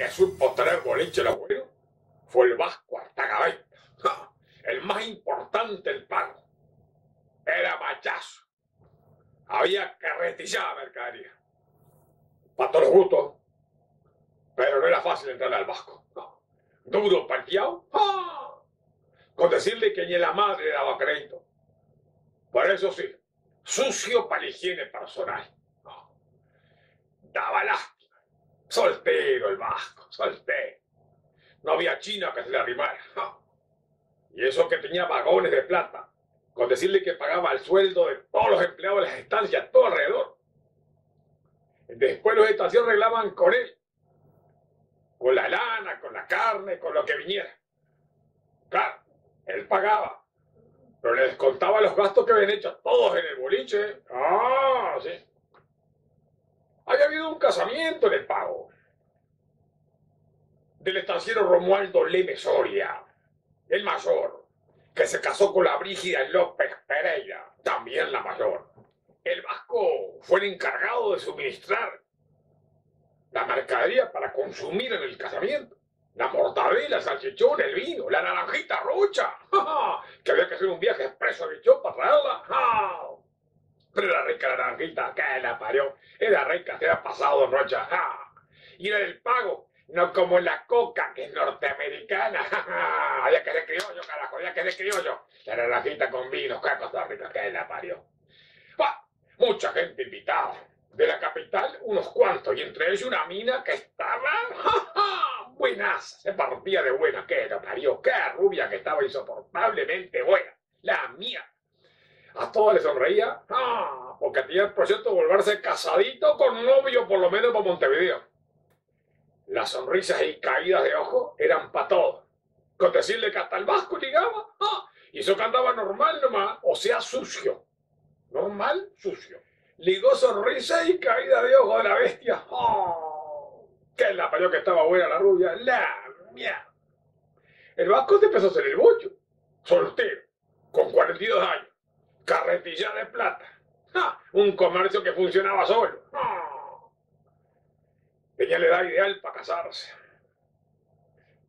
que supo tener boliche lo bueno fue el Vasco Artagaveta. El más importante el pago. Era machazo. Había que retillar mercadería. Para todos los gustos. Pero no era fácil entrar al Vasco. Duro, parqueado. Con decirle que ni la madre le daba crédito. Por eso sí, sucio para la higiene personal. Daba lástima. Soltero el Vasco, soltero. No había china que se le arrimara. Y eso que tenía vagones de plata, con decirle que pagaba el sueldo de todos los empleados de las estancias, todo alrededor. Después los de estación arreglaban con él, con la lana, con la carne, con lo que viniera. Claro, él pagaba, pero le descontaba los gastos que habían hecho todos en el boliche. Ah, sí. Había habido un casamiento en el pago del estanciero Romualdo Leme Soria, el mayor, que se casó con la Brígida López Pereira, también la mayor. El vasco fue el encargado de suministrar la mercadería para consumir en el casamiento. La mortadela, el salchichón, el vino, la naranjita rocha, que había que hacer un viaje expreso a Bichón para traerla. Pero era rica la naranjita, que la parió. Era rica, se había pasado rocha. Y era el pago no como la coca, que es norteamericana. había que ser criollo, carajo, había que ser criollo. La naranjita con vino, qué cosa rica, que la parió. mucha gente invitada. De la capital, unos cuantos, y entre ellos una mina que estaba buenas, se partía de buena, que la parió, qué rubia que estaba insoportablemente buena, la mía. A todos les sonreía, ah, porque tenía el proyecto de volverse casadito con novio, por lo menos para Montevideo. Las sonrisas y caídas de ojo eran para todos. Con decirle que hasta el vasco ligaba, ah, y eso que andaba normal nomás, o sea, sucio. Normal, sucio. Ligó sonrisa y caída de ojo de la bestia. ¡Oh! ¡Qué la parió que estaba buena la rubia! ¡La mía! El vasco te empezó a hacer el bocho. Soltero, con 42 años. Carretilla de plata. Un comercio que funcionaba solo. Tenía la edad ideal para casarse.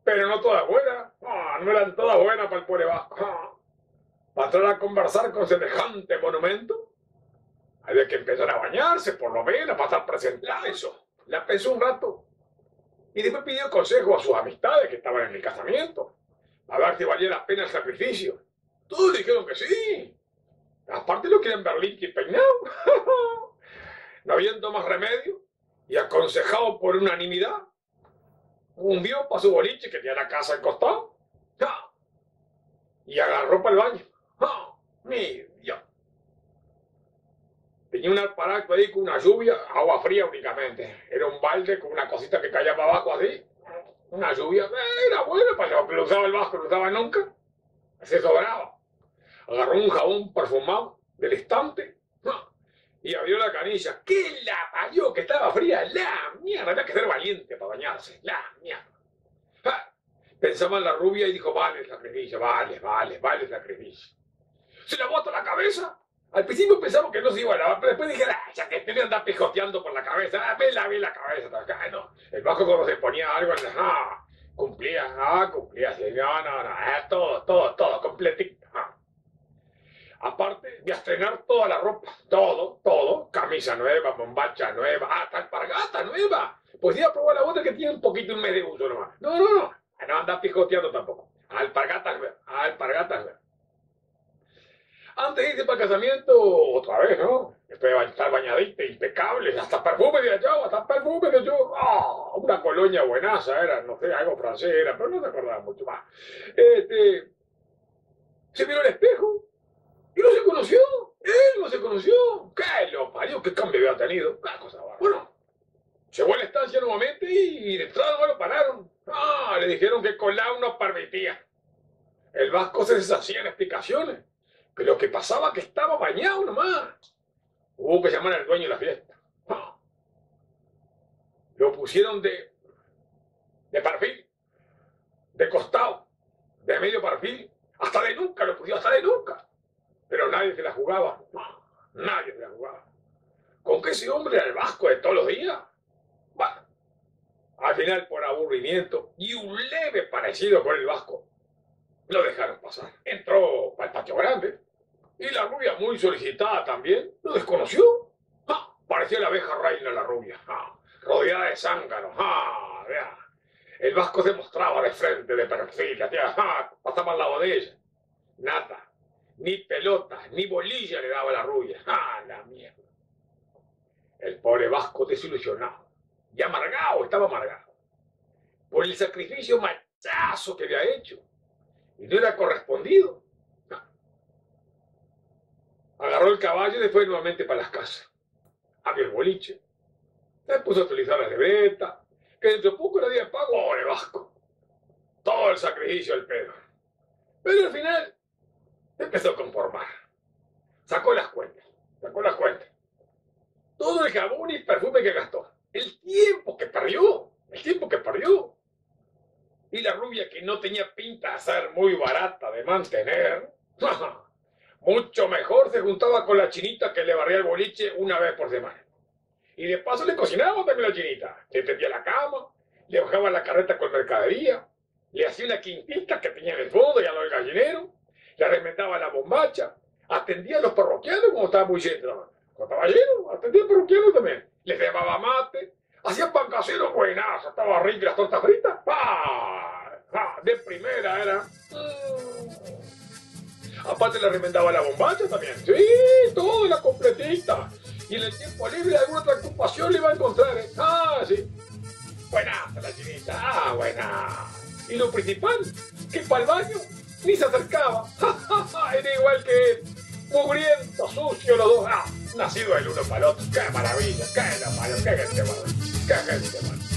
Pero no todas buenas. no eran todas buenas para el pobre vasco. Para entrar a conversar con semejante monumento, había que empezar a bañarse, por lo menos, para estar presente. eso. La pensó un rato. Y después pidió consejo a sus amistades que estaban en el casamiento. A ver si valía la pena el sacrificio. Todos dijeron que sí. Aparte lo quieren limpio y peinado. no habiendo más remedio, y aconsejado por unanimidad, un vio para su boliche que tenía la casa al costado y agarró para el baño. Mi Dios. Tenía un aparato ahí con una lluvia, agua fría únicamente. Era un balde con una cosita que caía para abajo así. Una lluvia, era buena para que lo usaba el vasco, no usaba nunca. Se sobraba. Agarró un jabón perfumado del estante y abrió la canilla. ¡Qué la parió que estaba fría! ¡La mierda! Había que ser valiente para bañarse. ¡La mierda! Pensaba en la rubia y dijo, vale la sacrificio, vale, vale, vale la sacrificio. Se la bota la cabeza. Al principio pensamos que no se iba a lavar, pero después dije, ah, ya que que andar pijoteando por la cabeza, ah, me lavé la cabeza. Ah, no. El bajo cuando se ponía algo, ah, cumplía, ah, cumplía, sí, no, no, no, ah, todo, todo, todo, completito. Ah. Aparte de estrenar toda la ropa, todo, todo, camisa nueva, bombacha nueva, hasta alpargata nueva. Pues iba a probar la otra que tiene un poquito un mes de uso nomás. No, no, no, no anda pijoteando tampoco. Alpargatas nuevas, alpargatas nuevas. Antes de irse para el casamiento, otra vez, ¿no? Después de estar bañadita, impecable, hasta perfume de allá, hasta perfume de yo. ¡Ah! una colonia buenaza era, no sé, algo francés era, pero no se acordaba mucho más. Este, se miró al espejo y no se conoció. Él no se conoció. ¿Qué lo parió? ¿Qué cambio había tenido? Una cosa Bueno, llegó a la estancia nuevamente y de entrada no lo pararon. Ah, le dijeron que Colau no permitía. El vasco se deshacía en explicaciones que lo que pasaba que estaba bañado nomás. Hubo que llamar al dueño de la fiesta. Lo pusieron de, de perfil, de costado, de medio perfil, hasta de nunca, lo pusieron hasta de nunca. Pero nadie se la jugaba. Nadie se la jugaba. ¿Con qué ese hombre era el vasco de todos los días? Bueno, Al final, por aburrimiento y un leve parecido con el vasco, lo dejaron pasar. Entró para el patio grande y la rubia, muy solicitada también, lo desconoció. ¡Ah! Parecía la abeja reina la rubia, ¡Ah! rodeada de zánganos. Vea. El vasco se mostraba de frente, de perfil, pasaba al lado de ella. Nada, ni pelota, ni bolilla le daba la rubia. ¡Ah, la mierda! El pobre vasco desilusionado y amargado, estaba amargado por el sacrificio machazo que había hecho y no era correspondido. Agarró el caballo y fue nuevamente para las casas. Abrió el boliche. Se puso a utilizar la lebreta, que dentro de poco era día pago. ¡Pobre Vasco! Todo el sacrificio al pedo. Pero al final empezó a conformar. Sacó las cuentas. Sacó las cuentas. Todo el jabón y perfume que gastó. El tiempo que perdió. El tiempo que perdió. Y la rubia que no tenía pinta de ser muy barata de mantener, mucho mejor se juntaba con la chinita que le barría el boliche una vez por semana. Y de paso le cocinaba también la chinita. Le tendía la cama, le bajaba la carreta con mercadería, le hacía una quintita que tenía en el fondo y a lo del gallinero, le remendaba la bombacha, atendía a los parroquianos como estaba muy lleno. Lleno, atendía parroquianos también. Les llevaba mate, hacía pan casero buenazo, estaba rico las tortas fritas. ¡Pah! de primera era. Aparte le remendaba la bombacha también. Sí, todo la completita. Y en el tiempo libre alguna otra ocupación le iba a encontrar. ¿eh? Ah, sí. Buena la chinita. Ah, buena. Y lo principal, que para el baño ni se acercaba. Era igual que él. Mugriento, sucio los dos. Ah, nacido el uno para el otro. Qué maravilla, qué la qué gente mala. Qué gente mala.